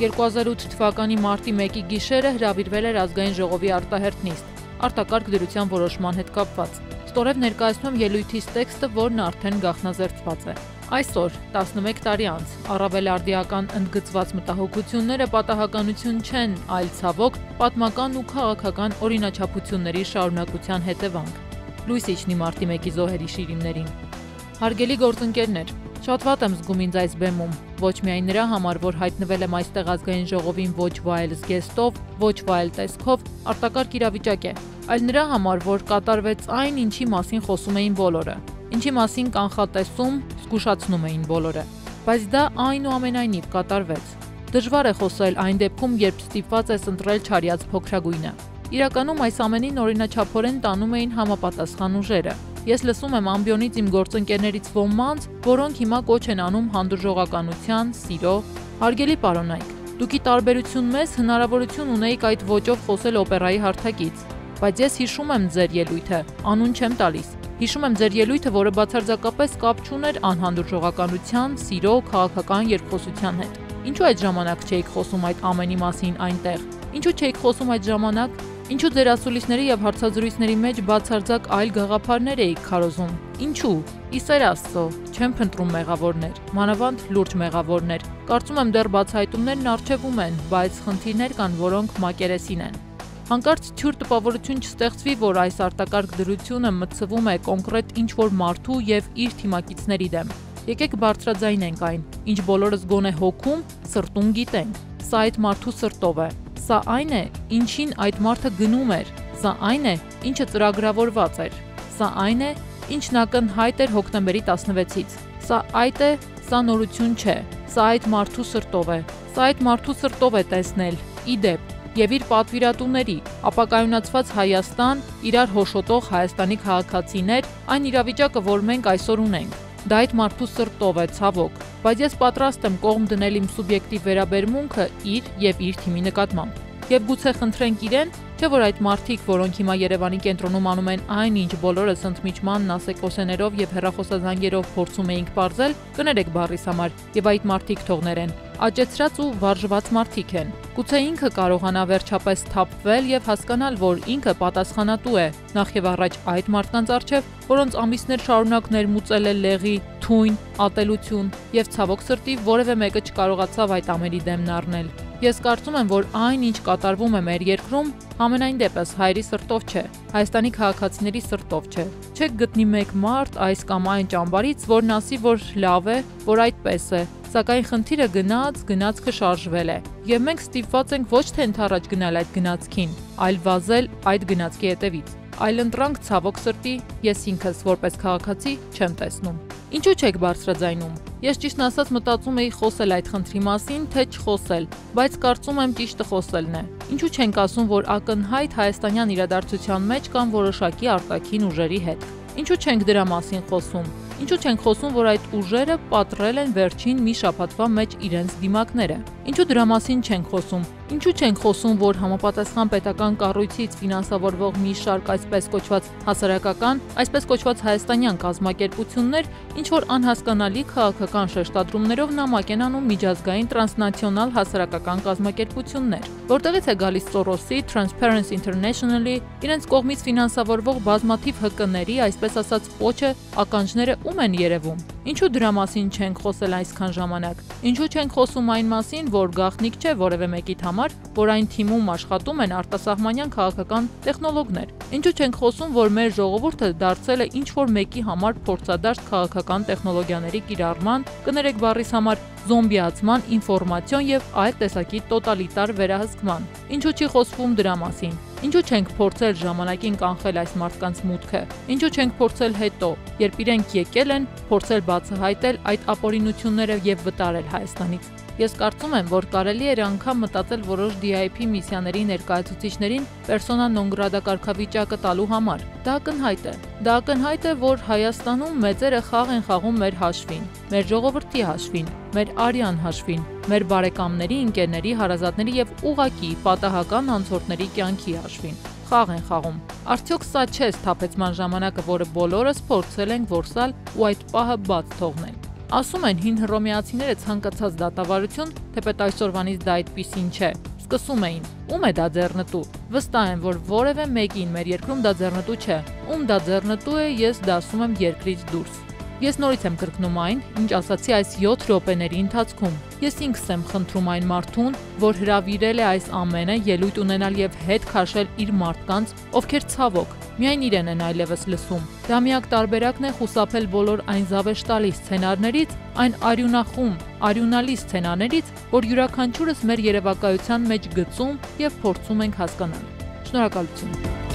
2008 թվականի մարտի 1-ի գիշերը հրավիրվել էր ազգային ժողովի արտահերտ նիստ, արտակարգ դրության որոշման հետ կապված։ Ստորև ներկայացնում ելույթից տեքստը, որն արդեն գաղտնազերծված է։ Այսօր, 11 տարի անց, առավել արդիական ընդգծված մտահոգությունները պատահականություն չեն, այլ ցավոք պատմական ու քաղաքական օրինաչափությունների շարունակության հետևանք։ Լույս իջնի մարտի 1-ի զոհերի շիրիմներին։ Հարգելի գործընկերներ, Շատ վատ եմ զգում ինձ այս բեմում, ոչ միայն նրա համար, որ հայտնվել եմ այստեղ ազգային ժողովին ոչ վայել զգեստով, ոչ վայել տեսքով, արտակարգ իրավիճակ է, այլ նրա համար, որ կատարվեց այն, ինչի մասին խոսում էին բոլորը, ինչի մասին կանխատեսում, զգուշացնում էին բոլորը։ Բայց դա այնուամենայնիվ կատարվեց։ Դժվար է խոսել այն դեպքում, երբ ստիպված ես ընտրել չարյած փոքրագույնը։ Իրականում այս ամենին օրինաչափորեն տանում էին համապատասխան ուժերը։ Ես լսում եմ ամբիոնից իմ գործընկերներից ոմանց, որոնք հիմա կոչ են անում հանդուրժողականության, սիրո, հարգելի պարոնայք։ Դուքի տարբերություն մեզ հնարավորություն ունեիք այդ ոճով խոսել օպերայի հարթակից, բայց ես հիշում եմ ձեր ելույթը, անուն չեմ տալիս։ Հիշում եմ ձեր ելույթը, որը բացարձակապես կապ չուներ անհանդուրժողականության, սիրո, քաղաքական երկխոսության հետ։ Ինչու այդ ժամանակ չէիք խոսում այդ ամենի մասին այնտեղ։ Ինչու չէիք խոսում այդ ժամանակ Ինչու ձեր ասուլիսների եւ հարցազրույցների մեջ բացարձակ այլ գաղափարներ էիք քարոզում։ Ինչու։ Իսեր Աստծո, չեմ փնտրում մեղավորներ, մանավանդ լուրջ մեղավորներ։ Կարծում եմ դեռ բացահայտումներն արժևում են, բայց խնդիրներ կան, որոնք մակերեսին են։ Հանկարծ թյուր տպավորություն չստեղծվի, որ այս արտակարգ դրությունը մցվում է կոնկրետ ինչ-որ մարդու եւ իր թիմակիցների դեմ։ Եկեք բարձրաձայնենք այն, ինչ բոլորս գոնե հոգում, սրտում գիտենք։ Սա այդ մարդու սրտով է, Սա այն է, ինչին այդ մարդը գնում էր։ Սա այն է, ինչը ծրագրավորված էր։ Սա այն է, ինչն ակնհայտ էր հոկտեմբերի 16-ից։ Սա այդ է, սա նորություն չէ։ Սա այդ մարդու սրտով է։ Սա այդ մարդու սրտով է տեսնել։ Իդեպ, եւ իր պատվիրատուների, ապակայունացված Հայաստան, իրար հոշոտող Հայաստանի քաղաքացիներ, այն իրավիճակը, որ մենք այսօր ունենք։ Դա այդ մարդու սրտով է ցավոք, բայց ես պատրաստ եմ կողմ դնել իմ սուբյեկտիվ վերաբերմունքը իր եւ իր թիմի նկատմամբ։ Եվ գուցե խնդրենք իրեն, Չէ որ այդ մարդիկ, որոնք հիմա Երևանի կենտրոնում անում են այն, ինչ բոլորս ընդմիջման նասեկոսեներով եւ հերախոսազանգերով փորձում էինք ողրել, կներեք բառիս համար, եւ այդ մարդիկ թողներեն։ Աճեցրած ու վարժված մարդիկ են։ Գուցե ինքը կարողանա վերջապես թափվել եւ հասկանալ, որ ինքը պատասխանատու է նախ եւ առաջ այդ մարդկանց արչեւ, որոնց ամիսներ շարունակ ներմուծել է լեղի, թույն, ատելություն եւ ցավոք սրտի որևէ մեկը չկարողացավ այդ ամերի դեմն առնել։ Ես կարծում եմ, որ այն, ինչ կատարվում է մեր երկրում, ամենայն դեպս հայերի սրտով չէ, Հայաստանի քաղաքացիների սրտով չէ։ Չեք գտնի մեկ մարդ այս կամ այն ճամբարից, որն ասի, որ լավ է, որ այդպես է, սակայն խնդիրը գնաց, գնացքը շարժվել է։ Եվ մենք ստիպված ենք ոչ թե ընդառաջ գնալ այդ գնացքին, այլ վազել այդ գնացքի հետևից այլ ընտրանք ցավոք սրտի ես ինքս որպես քաղաքացի չեմ տեսնում։ Ինչու չեք բարձրաձայնում։ Ես ճիշտն ասած մտածում էի խոսել այդ խնդրի մասին, թե չխոսել, բայց կարծում եմ ճիշտը խոսելն է։ Ինչու չենք ասում, որ ակնհայտ հայաստանյան իրադարձության մեջ կան որոշակի արտաքին ուժերի հետ։ Ինչու չենք դրա մասին խոսում։ Ինչու չենք խոսում, որ այդ ուժերը պատրել են վերջին մի շաբաթվա մեջ իրենց դիմակները։ Ինչու դրա մասին չենք խոսում։ Ինչու չենք խոսում, որ համապատասխան պետական կառույցից ֆինանսավորվող մի շարք այսպես կոչված հասարակական, այսպես կոչված հայաստանյան կազմակերպություններ ինչ որ անհասկանալի քաղաքական շեշտադրումներով նամակ են անում միջազգային տրանսնացիոնալ հասարակական կազմակերպություններ։ Որտեղից է գալիս Սորոսի, Transparency International-ի, իրենց կողմից ֆինանսավորվող բազմաթիվ ՀԿ-ների, այսպես ասած, պոչը, ականջները ում են երևում։ Ինչու դրա մասին չենք խոսել այսքան ժամանակ։ Ինչու չենք խոսում այն մասին, որ գաղտնիք չէ որևէ մեկիդ համար, որ այն թիմում աշխատում են արտասահմանյան քաղաքական տեխնոլոգներ։ Ինչու չենք խոսում, որ մեր ժողովուրդը դարձել է ինչ որ մեկի համար փորձադարձ քաղաքական տեխնոլոգիաների կիրառման, կներեք բառիս համար զոմբիացման, ինֆորմացիոն եւ այլ տեսակի տոտալիտար վերահսկման։ Ինչու չի խոսվում դրա մասին։ Ինչու չենք փորձել ժամանակին կանխել այս մարդկանց մուտքը։ Ինչու չենք փորձել հետո, երբ իրենք եկել են, փորձել բացահայտել այդ ապօրինությունները եւ վտարել Հայաստանից։ Ես կարծում եմ, որ կարելի էր անգամ մտածել որոշ DIP միսիաների ներկայացուցիչներին persona non grata կարգավիճակը տալու համար։ Դա ակնհայտ է։ Դա ակնհայտ է, որ Հայաստանում մեծերը խաղ են խաղում մեր հաշվին, մեր ժողովրդի հաշվին, մեր արյան հաշվին, մեր բարեկամների, ընկերների, հարազատների եւ ուղակի պատահական անցորդների կյանքի հաշվին խաղ են խաղում։ Արդյոք սա չէ սթափեցման ժամանակը, որը բոլորս փորձել ենք որսալ ու այդ պահը բաց թողնել։ Ասում են հին հռոմեացիները ցանկացած դատավարություն, թեպետ այսօրվանից դա այդպեսին չէ, սկսում էին. Ում է դա ձեռնտու։ Վստահ եմ, որ որևէ մեկին մեր երկրում դա ձեռնտու չէ։ Ում դա ձեռնտու է, ես դա ասում եմ երկրից դուրս։ Ես նորից եմ կրկնում այն, ինչ ասացի այս 7 րոպեների ընթացքում։ Ես ինքս եմ խնդրում այն մարդուն, որ հravirել է այս ամենը ելույթ ունենալ եւ հետ քաշել իր մարդկանց, ովքեր ցավոք միայն իրեն են այլևս լսում։ Դա միակ տարբերակն է խուսափել բոլոր այն զավեշտալի սցենարներից, այն արյունախում, արյունալի սցենաներից, որ յուրաքանչյուրս մեր երևակայության մեջ գծում եւ փորձում ենք հասկանալ։ Շնորհակալություն։